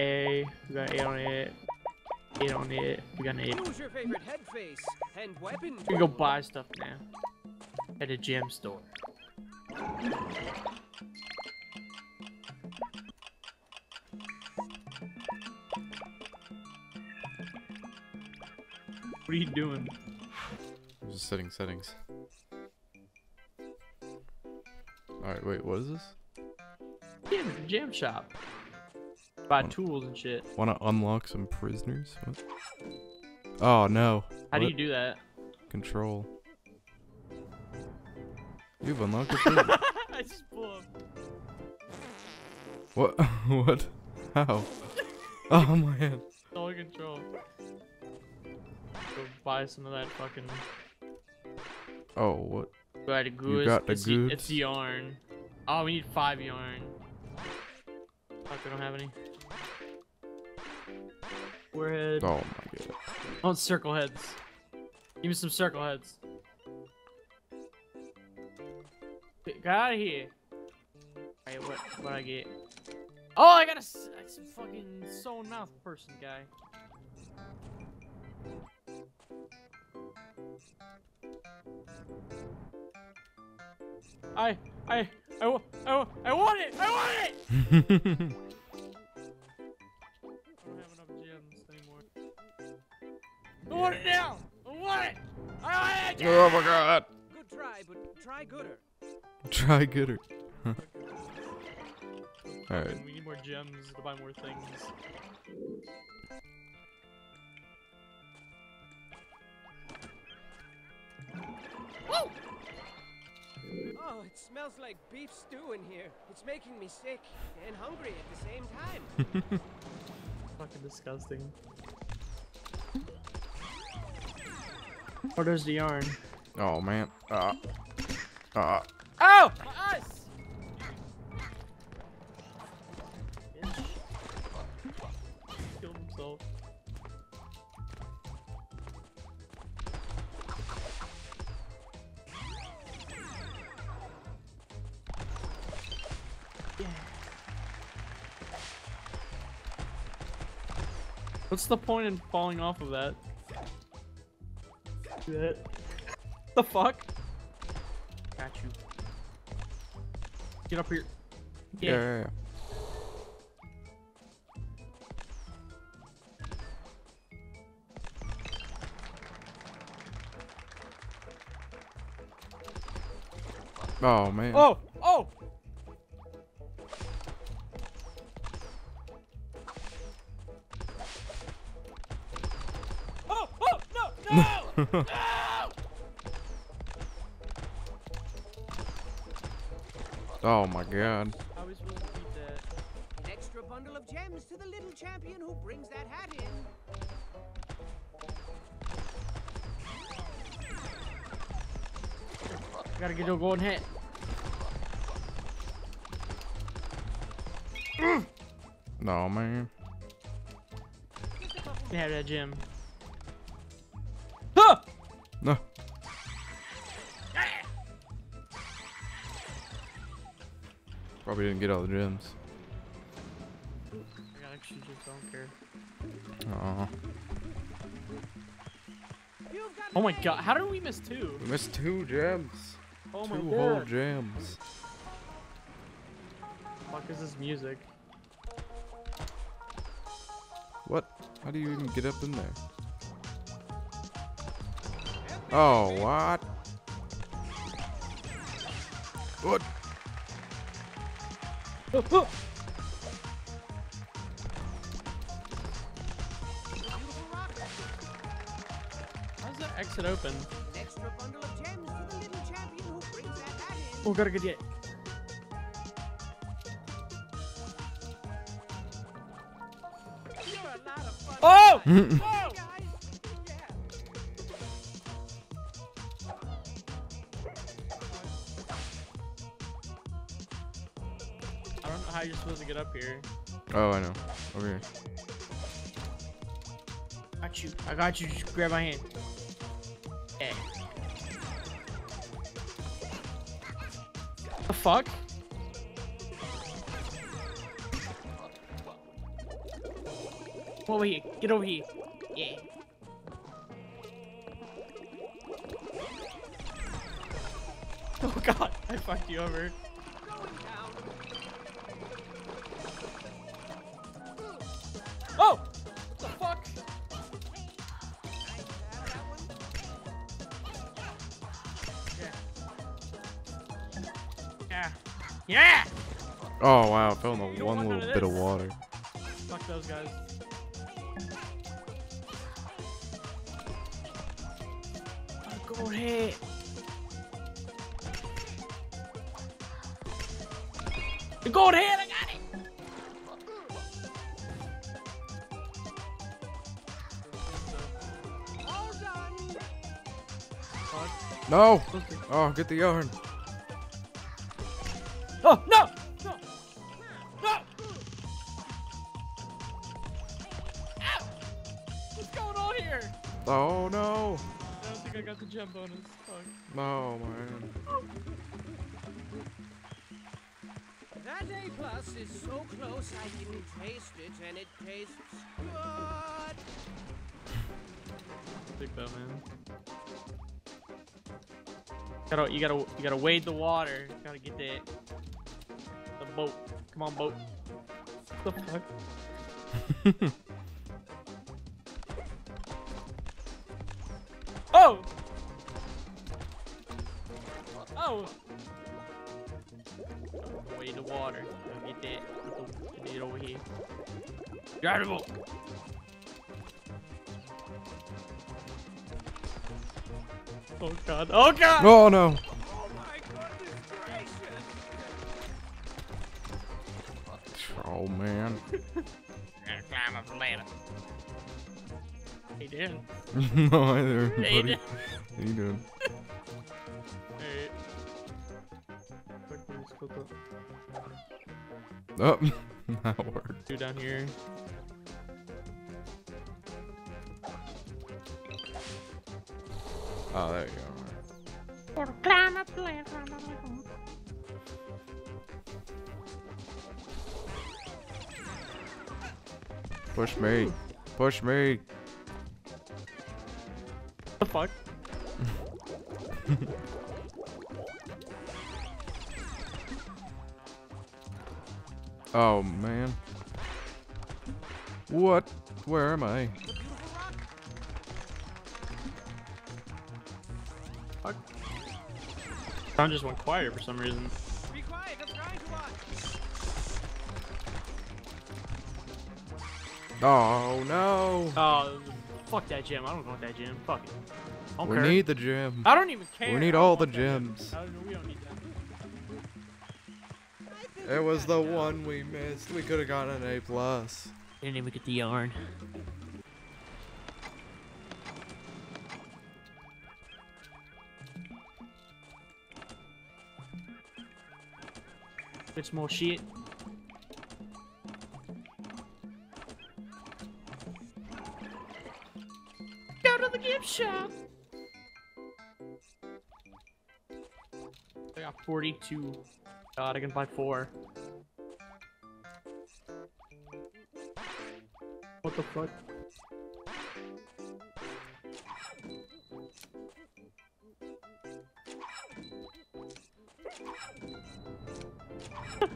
A. We got eight on it. Eight on it. We got an eight. Choose your favorite head face and weapon. We can go buy stuff now. At a gem store. What are you doing? I'm just setting settings. Alright, wait, what is this? Jam, jam shop. Buy Um, tools and shit. Wanna unlock some prisoners? What? Oh no. How do you do that? Control. You've unlocked a prisoner. I just pull up. what? what? How? Oh my man. All control. Go buy some of that fucking. Oh, what? Buy the goods. got the it's, it's yarn. Oh, we need five yarn. Fuck, I don't have any. Forehead. Oh my god. I want circle heads. Give me some circle heads. Get out of here. Alright, what what I get? Oh, I got a, s- a s- fucking sewn mouth person guy. I I I I I want it! I want it! oh my god. Good try, but try gooder. Try gooder. Alright. We need more gems to buy more things. Oh, it smells like beef stew in here. It's making me sick and hungry at the same time. Fucking disgusting. Oh, there's the yarn. Oh man. Ah. Ah. Oh! My eyes! Killed himself. What's the point in falling off of that? Do that. The fuck? Got you. Get up here. Yeah. yeah, yeah. Oh man. Oh! Oh! Oh! Oh! No! No! no! Oh my god. How are we beat that? An extra bundle of gems to the little champion who brings that hat in. Gotta get a golden hit. No man. You have that gem. Probably didn't get all the gems. I got extra gems, I don't care. Oh. Oh my god, how did we miss two? We missed two gems. Oh my two whole god. gems. fuck is this music? What? How do you even get up in there? Oh, what? What? Oh, oh. Beautiful rock. How's that exit open? An extra bundle of gems to the little champion who brings that hat in. Oh, gotta get it. You're a lot of fun. Oh! here. Oh, I know. Over here. Got you. I got you. Just grab my hand. Yeah. The fuck? Over here. Get over here. Yeah. Oh god, I fucked you over. Oh wow, I fell in the one little bit of water. Fuck those guys. Go ahead. Go ahead, I got it! All done. Fuck. No! Oh, get the yarn. Oh! No! Oh no! I don't think I got the gem bonus. Fuck. Oh man. That A plus is so close I didn't taste it, and it tastes good. Big boat, man. Gotta, you gotta, you gotta wade the water. Gotta get that, the boat. Come on, boat. What the fuck? Oh! Oh! Wade the water. Gotta get that. Get, it over here. Grab the boat. Oh god. Oh god! Oh no! Oh my goodness gracious! Oh man. Gotta climb up the ladder. Hey, Dan. no, hi there, Hey, buddy. Dan. How you doing? Hey. Quick, let's go to- Oh, that worked. Two down here. Oh, there you go. Climb up the ladder. climb up the ladder. Push me. Push me. The fuck? Oh man. What? Where am I? Fuck. Sound just went quiet for some reason. Be quiet, I'm trying to watch. Oh no. Oh, fuck that gym. I don't want that gym. Fuck it. I don't We care. need the gym. I don't even care. We need all the want that gym. gems. We don't need that. It was the one we missed. We could have gotten an A plus. Didn't even get the yarn. Bit more shit. To the gift shop. I got 42. God, I can buy four. What the fuck?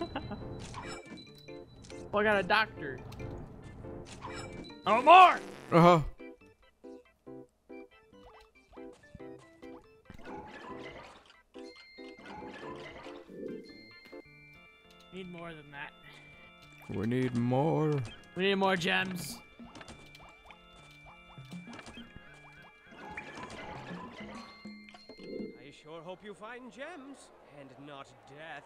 oh, I got a doctor. Oh, more! Uh Need more than that. We need more. We need more gems. I sure hope you find gems and not death.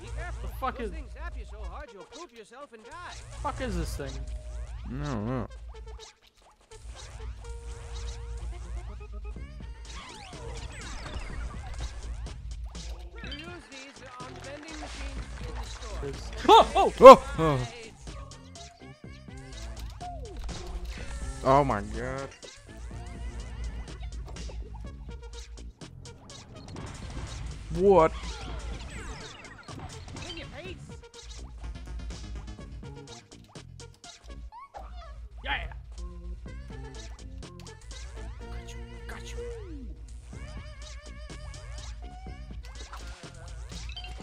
Be careful. fuck Those is- things zap you so hard you'll poop yourself and die. fuck is this thing? No, no. his. Oh, oh! Oh! Oh! Oh, my god. What? Yeah.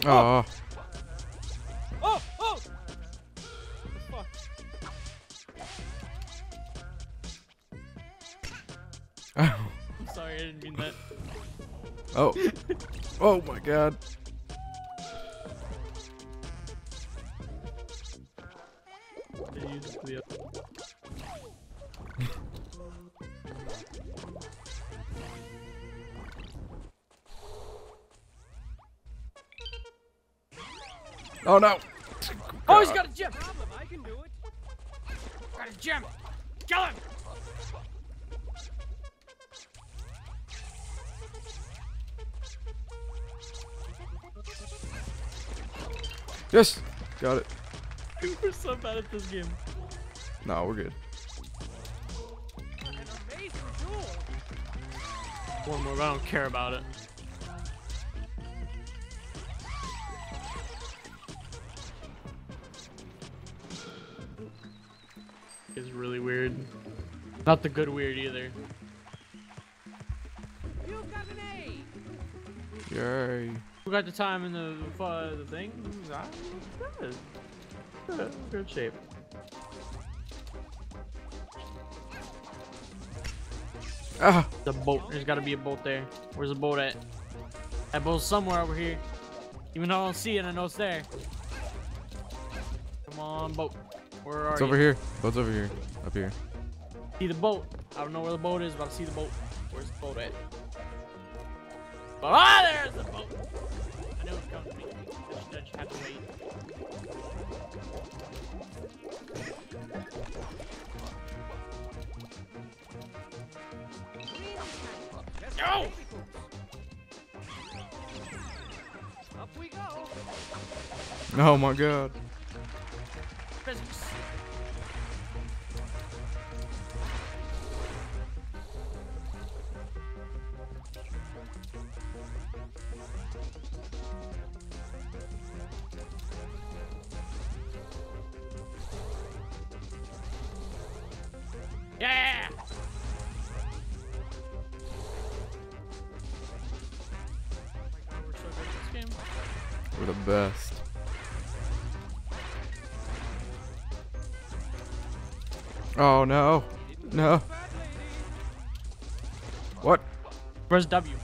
Oh. oh. Oh my god. Oh no. Oh, he's got a gem! Problem, I can do it. Got a gem! Kill him! Yes. Got it. We're so bad at this game. No, we're good. An amazing duel. One more, but I don't care about it. It's really weird. Not the good weird either. You got an A. Yay. Who got the time in the uh, the thing? Good. Good. Good shape. Ah. The boat. There's got to be a boat there. Where's the boat at? That boat's somewhere over here. Even though I don't see it, I know it's there. Come on, boat. Where are you? It's you? over here. Boat's over here. Up here. See the boat. I don't know where the boat is, but I see the boat. Where's the boat at? Ah, there's the boat. I knew it was coming to me. I just, I just had to wait. Just Go! like baby boots. Up we go. Oh my god. Physics. Oh no. No. What? Press W.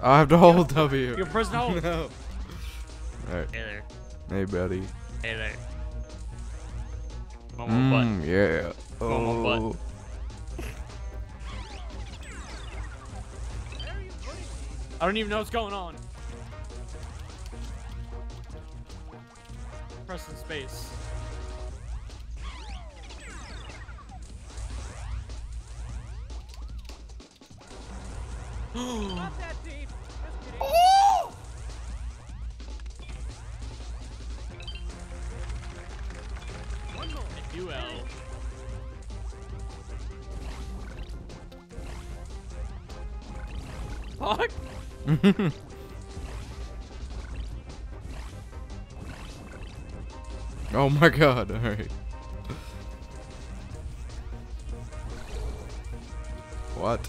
I have to hold W. You're pressing hold. No. Alright. Hey there. Hey, buddy. Hey there. One more butt. Mm, yeah. One more butt. Oh. Where are you putting me? I don't even know what's going on. Press Pressing space. More. Duel. Fuck. oh my god. Alright. What?